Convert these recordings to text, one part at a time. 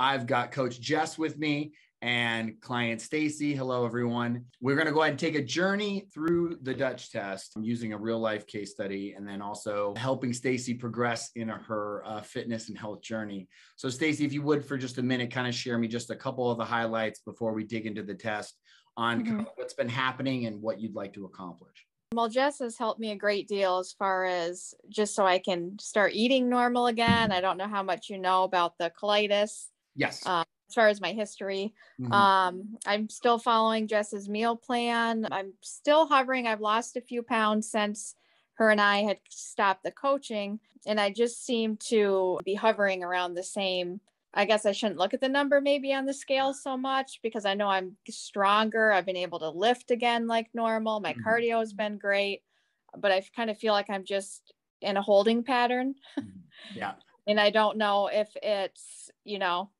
I've got Coach Jess with me and client Stacy. Hello, everyone. We're going to go ahead and take a journey through the Dutch test using a real life case study and then also helping Stacy progress in her uh, fitness and health journey. So, Stacy, if you would for just a minute, kind of share me just a couple of the highlights before we dig into the test on mm-hmm. what's been happening and what you'd like to accomplish. Well, Jess has helped me a great deal as far as just so I can start eating normal again. I don't know how much you know about the colitis. Yes. Uh, as far as my history, mm-hmm. um, I'm still following Jess's meal plan. I'm still hovering. I've lost a few pounds since her and I had stopped the coaching, and I just seem to be hovering around the same I guess I shouldn't look at the number maybe on the scale so much because I know I'm stronger. I've been able to lift again like normal. My mm-hmm. cardio has been great, but I kind of feel like I'm just in a holding pattern. Mm-hmm. Yeah. and I don't know if it's, you know,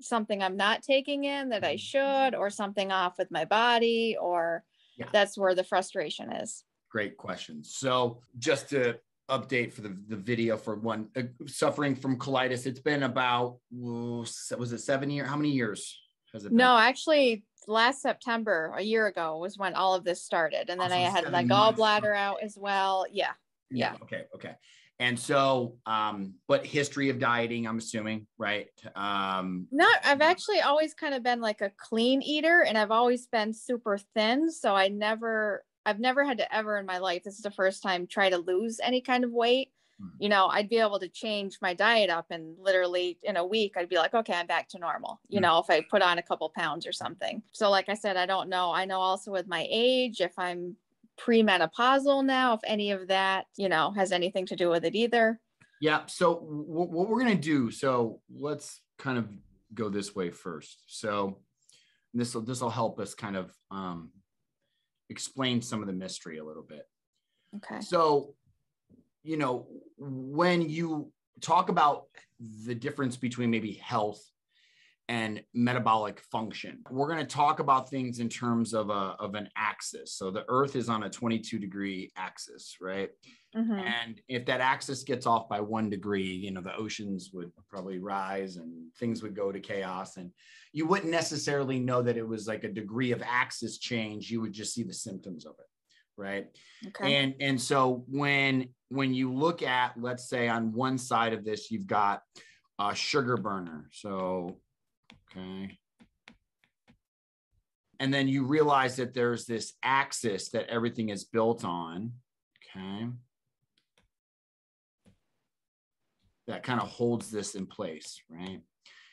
something I'm not taking in that I mm-hmm. should or something off with my body or yeah. that's where the frustration is. Great question. So just to update for the, the video for one uh, suffering from colitis. It's been about was it seven years? How many years has it been? No, actually, last September, a year ago, was when all of this started, and then I had my gallbladder out as well. Yeah, yeah. Okay, okay. And so, um, but history of dieting, I'm assuming, right? Um, Not, I've actually always kind of been like a clean eater, and I've always been super thin, so I never I've never had to ever in my life, this is the first time, try to lose any kind of weight. Mm-hmm. You know, I'd be able to change my diet up and literally in a week, I'd be like, okay, I'm back to normal, you mm-hmm. know, if I put on a couple pounds or something. So, like I said, I don't know. I know also with my age, if I'm premenopausal now, if any of that, you know, has anything to do with it either. Yeah. So, w- what we're going to do, so let's kind of go this way first. So, this will this will help us kind of um, explain some of the mystery a little bit. Okay. So, you know, when you talk about the difference between maybe health and metabolic function. We're going to talk about things in terms of a of an axis. So the earth is on a 22 degree axis, right? Mm-hmm. And if that axis gets off by 1 degree, you know, the oceans would probably rise and things would go to chaos and you wouldn't necessarily know that it was like a degree of axis change, you would just see the symptoms of it right okay and and so when when you look at let's say on one side of this you've got a sugar burner so Okay. And then you realize that there's this axis that everything is built on. Okay. That kind of holds this in place, right?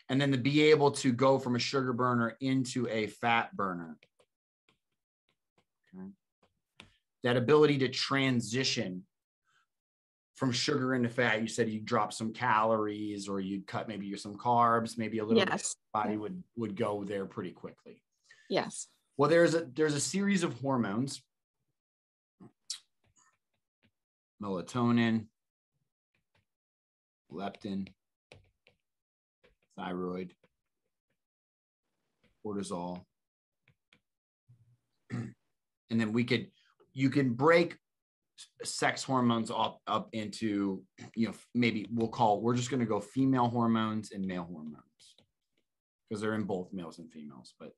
And then to be able to go from a sugar burner into a fat burner. Okay. That ability to transition from sugar into fat. You said you drop some calories or you'd cut maybe some carbs, maybe a little yes. bit. Body would would go there pretty quickly. Yes. Well, there's a there's a series of hormones. Melatonin, leptin, thyroid, cortisol. and then we could you can break sex hormones up up into you know maybe we'll call we're just going to go female hormones and male hormones. Because they're in both males and females but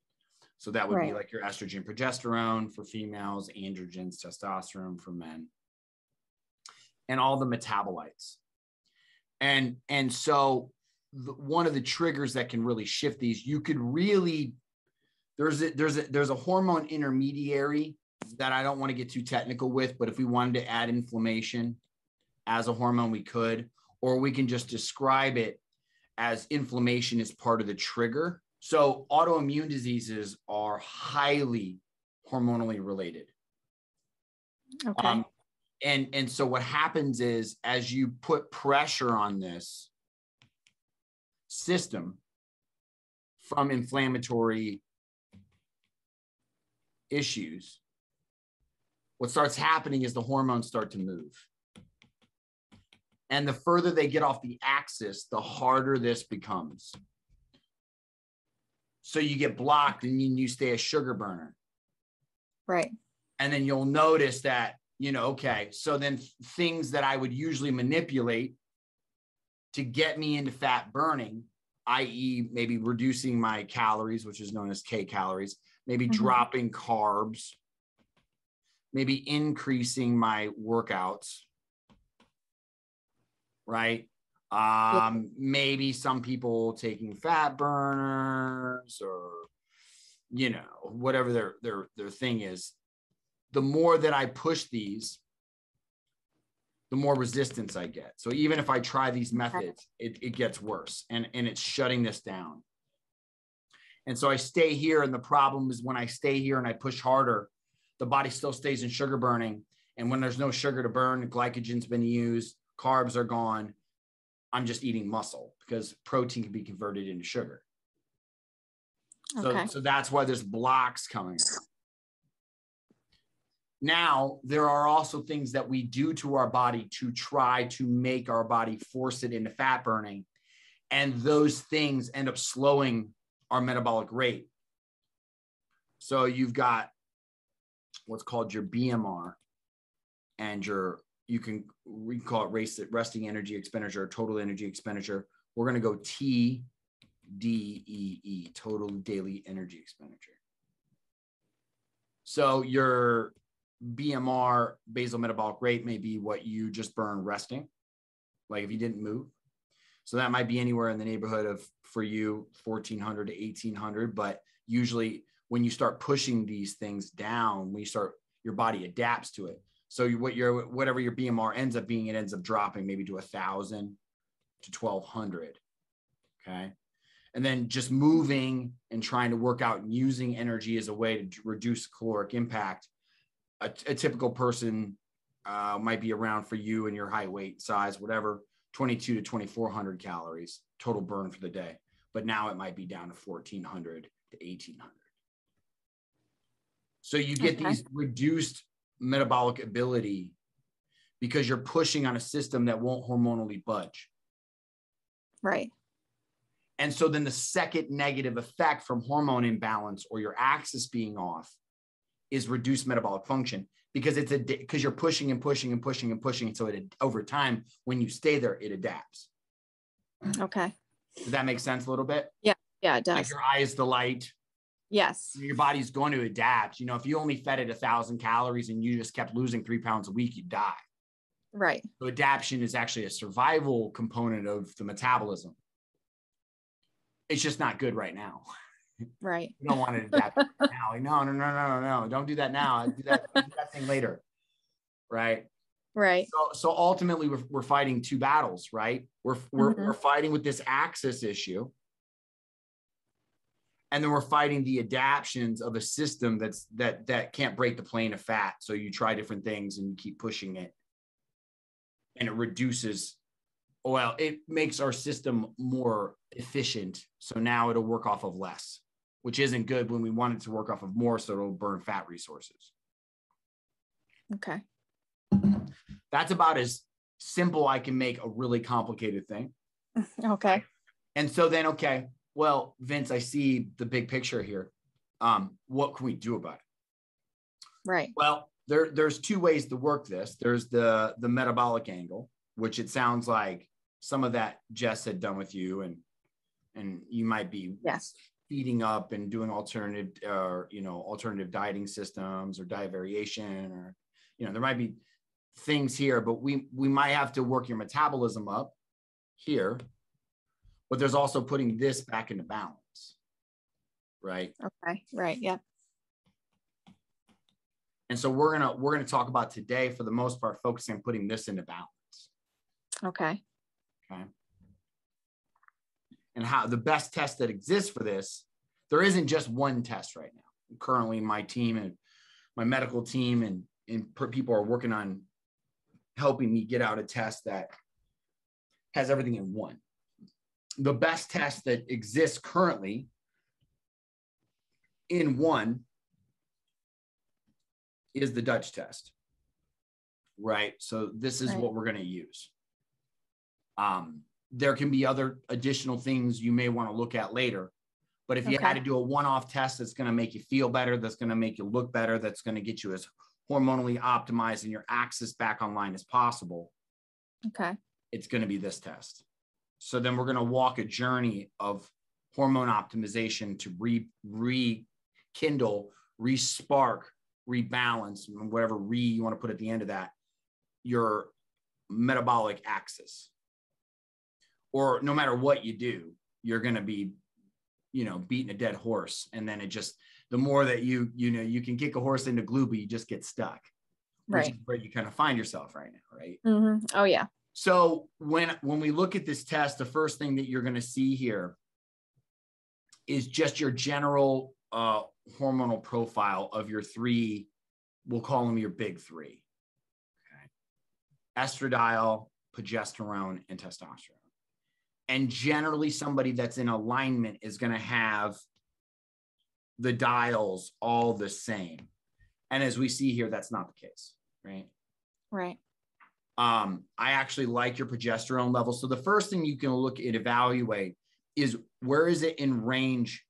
so that would right. be like your estrogen progesterone for females androgens testosterone for men. And all the metabolites. And and so the, one of the triggers that can really shift these you could really there's a there's a there's a hormone intermediary that I don't want to get too technical with, but if we wanted to add inflammation as a hormone, we could, or we can just describe it as inflammation is part of the trigger. So autoimmune diseases are highly hormonally related. Okay. Um, and and so what happens is as you put pressure on this system from inflammatory issues what starts happening is the hormones start to move. And the further they get off the axis, the harder this becomes. So you get blocked and you stay a sugar burner. Right. And then you'll notice that, you know, okay, so then things that I would usually manipulate to get me into fat burning i.e., maybe reducing my calories, which is known as K calories, maybe Mhm. dropping carbs, maybe increasing my workouts, right? Um, maybe some people taking fat burners or you know, whatever their their their thing is. The more that I push these, the more resistance I get. So even if I try these methods, it, it gets worse and, and it's shutting this down. And so I stay here. And the problem is when I stay here and I push harder, the body still stays in sugar burning. And when there's no sugar to burn, glycogen's been used, carbs are gone. I'm just eating muscle because protein can be converted into sugar. So, Okay. so that's why there's blocks coming. Now, there are also things that we do to our body to try to make our body force it into fat burning. And those things end up slowing our metabolic rate. So you've got what's called your BMR and your, you can, we call it race, resting energy expenditure, or total energy expenditure. We're going to go T D E E, total daily energy expenditure. So your BMR, basal metabolic rate, may be what you just burn resting, like if you didn't move. So that might be anywhere in the neighborhood of for you 1400 to 1800. But usually when you start pushing these things down, when you start, your body adapts to it. So you, what your whatever your BMR ends up being, it ends up dropping maybe to a thousand to 1200. Okay and then just moving and trying to work out and using energy as a way to reduce caloric impact. A, a typical person uh, might be around for you and your height, weight, size, whatever, 22 to 2400 calories total burn for the day. But now it might be down to 1400 to 1800. So you get Okay. these reduced metabolic ability because you're pushing on a system that won't hormonally budge. Right. And so then the second negative effect from hormone imbalance or your axis being off is reduced metabolic function because it's a because you're pushing and pushing and pushing and pushing. So it over time, when you stay there, it adapts. Okay. Does that make sense a little bit? Yeah, Yeah, it Like does. your eye is the light. Yes. Your body's going to adapt. You know, if you only fed it a thousand calories and you just kept losing three pounds a week, you'd die. Right. So adaptation is actually a survival component of the metabolism. It's just not good right now. Right. You don't want to adapt now. Like, no, no, no, no, no, no. Don't do that now. Do that, do that thing later. Right. Right. So, so ultimately, we're, we're fighting two battles, right? We're, we're, Mhm. we're fighting with this axis issue. And then we're fighting the adaptions of a system that's that that can't break the plane of fat. So you try different things and you keep pushing it. And it reduces, well, it makes our system more efficient. So now it'll work off of less, which isn't good when we want it to work off of more, so it'll burn fat resources. Okay. That's about as simple I can make a really complicated thing. Okay. And so then, okay, well, Vince, I see the big picture here. Um, what can we do about it? Right. Well, there, there's two ways to work this. There's the the metabolic angle, which it sounds like some of that Jess had done with you, and and you might be Yes. feeding up and doing alternative or you know alternative dieting systems or diet variation or you know there might be things here but we we might have to work your metabolism up here but there's also putting this back into balance right Okay. Right. Yeah. and so we're gonna we're gonna talk about today for the most part focusing on putting this into balance Okay. okay and how the best test that exists for this there isn't just one test right now currently my team and my medical team and and people are working on helping me get out a test that has everything in one the best test that exists currently in one is the dutch test right so this is Right. what we're going to use um, there can be other additional things you may want to look at later. But if you had to do a one off test that's going to make you feel better, that's going to make you look better, that's going to get you as hormonally optimized and your axis back online as possible, Okay. it's going to be this test. So then we're going to walk a journey of hormone optimization to re rekindle, respark, rebalance, whatever re you want to put at the end of that, your metabolic axis. Or no matter what you do, you're going to be, you know, beating a dead horse. And then it just, the more that you, you know, you can kick a horse into glue, but you just get stuck. Right. where you kind of find yourself right now, right? Mm-hmm. Oh yeah. So when when we look at this test, the first thing that you're going to see here is just your general uh, hormonal profile of your three. We'll call them your big three. Okay. Estradiol, progesterone, and testosterone. And generally, somebody that's in alignment is going to have the dials all the same. And as we see here, that's not the case, right? Right. Um, I actually like your progesterone level. So the first thing you can look at evaluate is where is it in range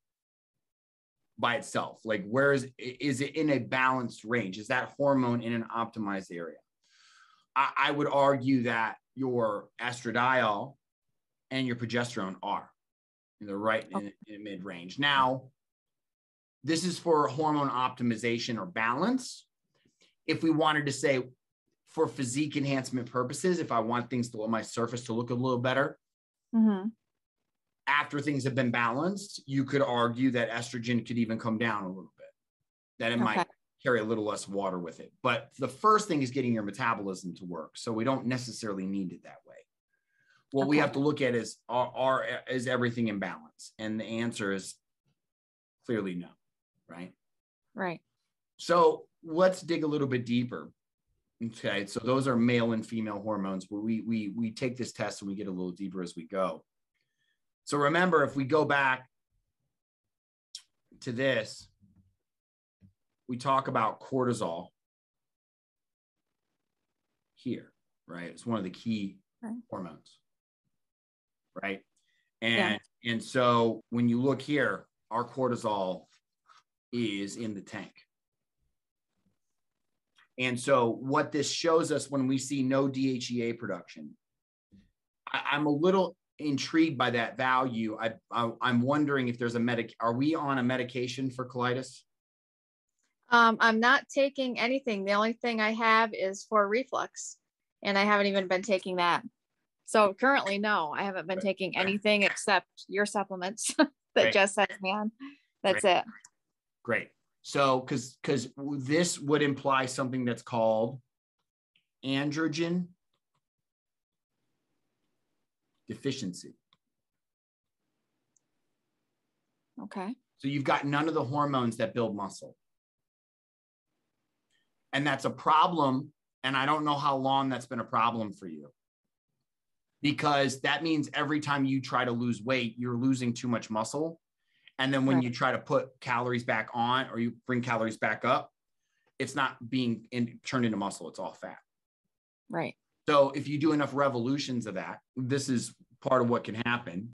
by itself? Like where is is it in a balanced range? Is that hormone in an optimized area? I, I would argue that your estradiol and your progesterone are in the right in, in mid range. Now, this is for hormone optimization or balance. If we wanted to say for physique enhancement purposes, if I want things to on my surface to look a little better, Mm-hmm. after things have been balanced, you could argue that estrogen could even come down a little bit, that it might carry a little less water with it. But the first thing is getting your metabolism to work. So we don't necessarily need it that way. What we have to look at is are, are is everything in balance? And the answer is clearly no, right? Right. So let's dig a little bit deeper. Okay, so those are male and female hormones. Where we we we take this test and we get a little deeper as we go. So remember, if we go back to this, we talk about cortisol here, right? It's one of the key Right. hormones, right? And and so when you look here, our cortisol is in the tank. And so, what this shows us when we see no DHEA production, I, I'm a little intrigued by that value. I, I, I'm wondering if there's a medic. Are we on a medication for colitis? Um, I'm not taking anything. The only thing I have is for reflux, and I haven't even been taking that. So currently, no, I haven't been Right. taking anything except your supplements that. Jess has me on. That's it. Great. So, because because this would imply something that's called androgen deficiency. Okay. So you've got none of the hormones that build muscle. And that's a problem. And I don't know how long that's been a problem for you. Because that means every time you try to lose weight, you're losing too much muscle. And then when Right. you try to put calories back on or you bring calories back up, it's not being in, turned into muscle, it's all fat. Right. So if you do enough revolutions of that, this is part of what can happen